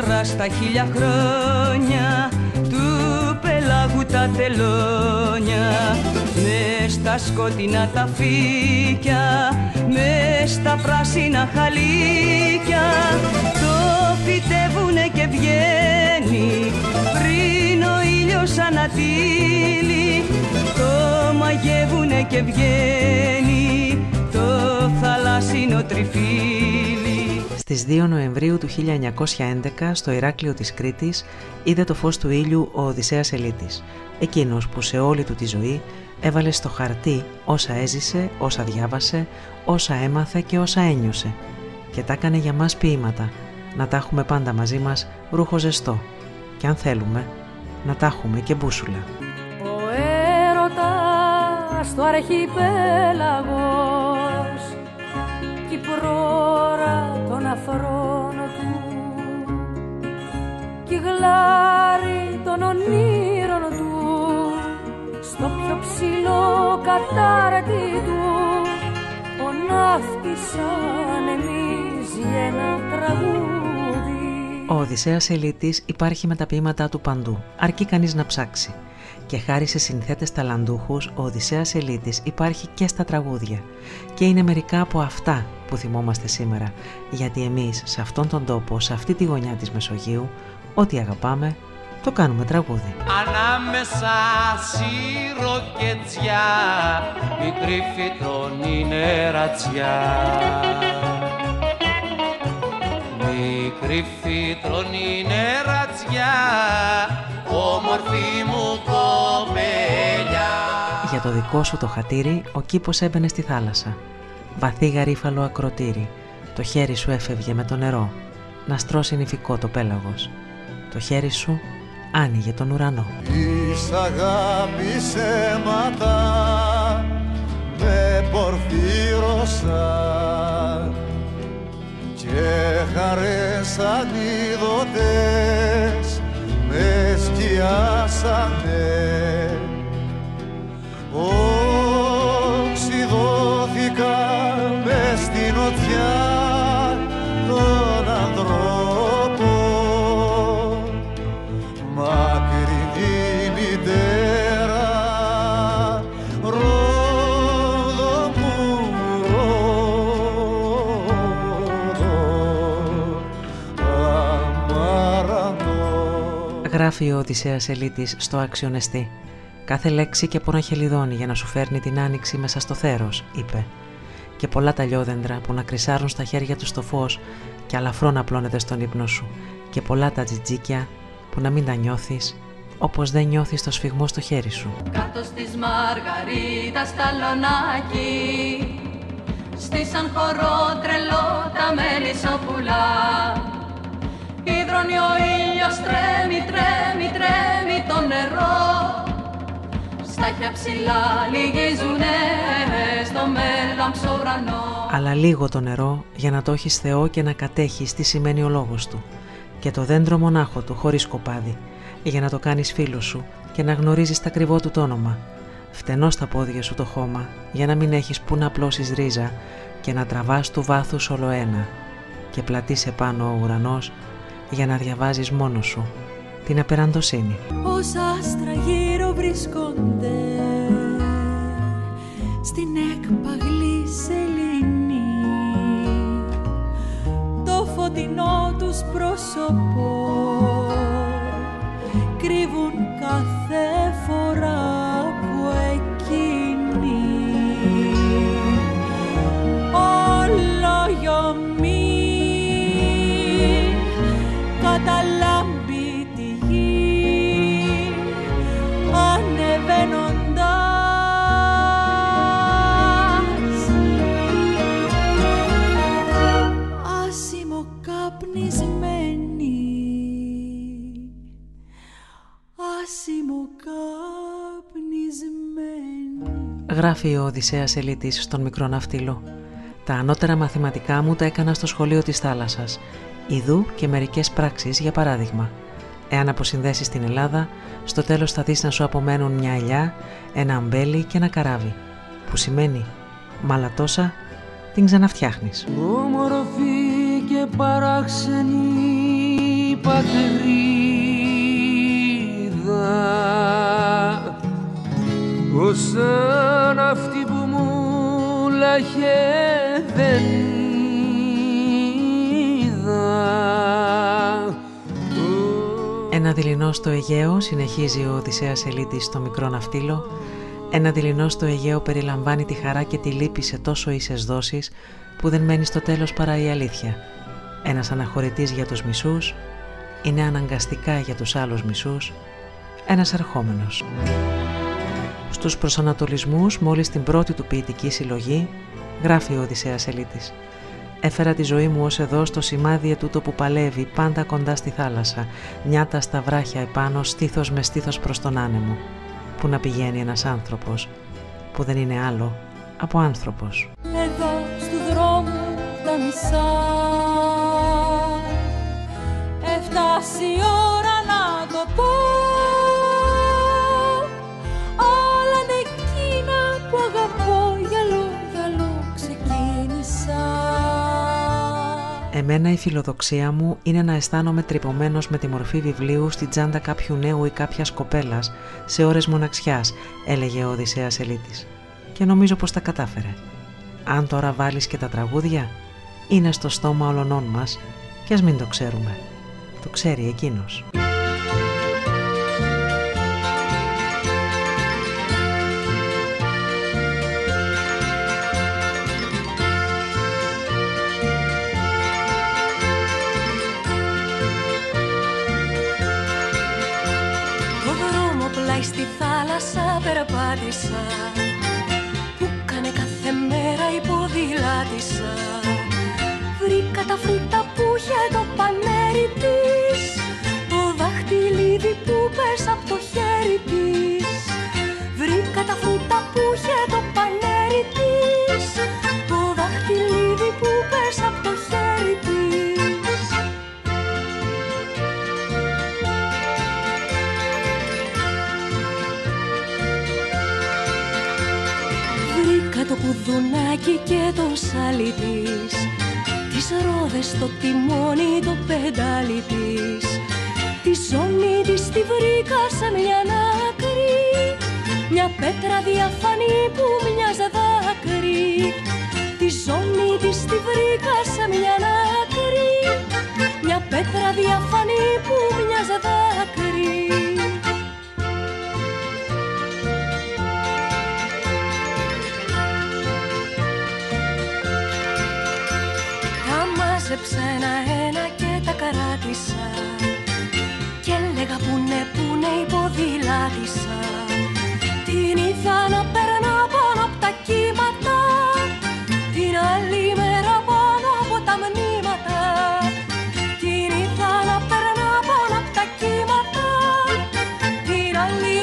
τώρα στα χίλια χρόνια του πελάγου τα τελώνια. Μες στα σκοτεινά τα φύκια μες στα πράσινα χαλίκια. Το φυτεύουνε και βγαίνει πριν ο ήλιος ανατύλει το μαγεύουνε και βγαίνει το θαλάσσινο τριφύλι Στις 2 Νοεμβρίου του 1911 στο Ηράκλειο της Κρήτης είδε το φως του ήλιου ο Οδυσσέας Ελίτης, εκείνος που σε όλη του τη ζωή έβαλε στο χαρτί όσα έζησε, όσα διάβασε, όσα έμαθε και όσα ένιωσε. Και τα έκανε για μας ποίηματα, να τα έχουμε πάντα μαζί μας ρούχο ζεστό. Και αν θέλουμε να τα έχουμε και μπούσουλα. Ο έρωτας το αρχιπέλαγος κι η πρόωρα των αφρών του. Κι η γλάρη των ονείρων του στο πιο ψηλό κατάρτι του. Ο ναύτης ανεμίζει ένα τραγούδι. Ο Οδυσσέας Ελίτης υπάρχει με τα ποίηματά του παντού, αρκεί κανείς να ψάξει. Και χάρη σε συνθέτες ταλαντούχους, ο Οδυσσέας Ελίτης υπάρχει και στα τραγούδια. Και είναι μερικά από αυτά που θυμόμαστε σήμερα, γιατί εμείς σε αυτόν τον τόπο, σε αυτή τη γωνιά της Μεσογείου, ό,τι αγαπάμε, το κάνουμε τραγούδι. Ανάμεσα σύρο και τζιά Μικρή φυτρώνει ρατσιά Μικρή φυτρώνει ρατσιά Όμορφη μου κοπέλια Για το δικό σου το χατήρι, ο κήπος έμπαινε στη θάλασσα. Βαθύ γαρίφαλο ακροτήρι, το χέρι σου έφευγε με το νερό. Να στρώσει νηφικό το πέλαγος. Το χέρι σου άνοιγε τον ουρανό. Της αγάπης αίματα με πορφύρωσαν και χαρές αντίδοτες με σκιάσανε Γράφει ο Οδυσσέας Ελίτης στο αξιονεστή. Κάθε λέξη και πόνο χελιδώνει για να σου φέρνει την άνοιξη μέσα στο θέρος, είπε. Και πολλά τα λιόδεντρα που να κρυσάρουν στα χέρια τους στο φως και αλαφρό να πλώνεται στον ύπνο σου. Και πολλά τα τζιτζίκια που να μην τα νιώθεις όπως δεν νιώθεις το σφιγμό στο χέρι σου. Κάτω στις Μαργαρίτας στα λονάκι Στη σαν χορό τρελό τα μελισσοπουλά Υδρώνει ο ήλιος τρέμει, τρέμει, τρέμει το νερό Στάχια ψηλά λυγίζουνε στο μέλλον ουρανό Αλλά λίγο το νερό για να το έχεις Θεό και να κατέχεις τι σημαίνει ο λόγος του. Και το δέντρο μονάχο του χωρίς κοπάδι για να το κάνεις φίλο σου και να γνωρίζεις τα ακριβό του το όνομα. Φτενός στα πόδια σου το χώμα για να μην έχεις που να απλώσεις ρίζα και να τραβάς του βάθους όλο ένα και πλατείσαι πάνω ο ουρανός για να διαβάζεις μόνος σου την απεραντοσύνη. Όσα άστρα γύρω βρίσκονται στην έκπαγλη σελήνη το φωτεινό τους πρόσωπο Γράφει ο Οδυσσέας Ελίτης στον μικρό ναυτίλο. Τα ανώτερα μαθηματικά μου τα έκανα στο σχολείο της θάλασσας. Ιδού και μερικές πράξεις για παράδειγμα. Εάν αποσυνδέσεις την Ελλάδα, στο τέλος θα δεις να σου απομένουν μια ελιά, ένα αμπέλι και ένα καράβι. Που σημαίνει, μάλα τόσα, την ξαναφτιάχνεις. Όμορφη και παράξενη πατρίδα ως σαν αυτή που μου λαχε δεν Ένα δειλινό στο Αιγαίο συνεχίζει ο Οδυσσέας Ελίτης στο μικρό ναυτίλο. Ένα δειλινό στο Αιγαίο περιλαμβάνει τη χαρά και τη λύπη σε τόσο ίσες δόσεις που δεν μένει στο τέλος παρά η αλήθεια. Ένας αναχωρητής για τους μισούς είναι αναγκαστικά για τους άλλους μισούς ένας ερχόμενος. Στους προσανατολισμούς μόλις την πρώτη του ποιητική συλλογή γράφει ο Οδυσσέας Ελίτης Έφερα τη ζωή μου ως εδώ στο σημάδι ετούτο που παλεύει πάντα κοντά στη θάλασσα, νιάτα στα βράχια επάνω, στήθος με στήθος προς τον άνεμο. Πού να πηγαίνει ένας άνθρωπος που δεν είναι άλλο από άνθρωπος. Εδώ στου δρόμου τα μισά Έφτασε Εμένα η φιλοδοξία μου είναι να αισθάνομαι τρυπωμένος με τη μορφή βιβλίου στη τσάντα κάποιου νέου ή κάποιας κοπέλας σε ώρες μοναξιάς, έλεγε ο Οδυσσέας Ελίτης. Και νομίζω πως τα κατάφερε. Αν τώρα βάλεις και τα τραγούδια, είναι στο στόμα όλων μας και ας μην το ξέρουμε. Το ξέρει εκείνος. Περπάτησα Που κάνε κάθε μέρα η ποδηλάτησα Βρήκα τα φρούτα που είχε το πανέρι της Κυριακή και το σάλι της. Τις ρόδες στο τιμόνι το πεντάλι της. Τη ζώνη της τη βρήκα σαν μια άκρη Μια πέτρα διαφανή που μοιάζει δάκρυ Τη ζώνη της τη βρήκα σαν μια άκρη Μια πέτρα διαφανή που μοιάζει δάκρυ Έσκυψα ένα-ένα και τα καράτησα. Και έλεγα που ναι, που ναι, υποδηλάτησα. Την είδα να περνά πάνω από τα κύματα. Την άλλη μέρα πάνω από τα μνήματα. Την είδα να περνά πάνω από τα κύματα. Την άλλη